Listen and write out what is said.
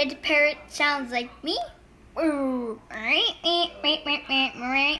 Should the parrot sounds like me? Ooh.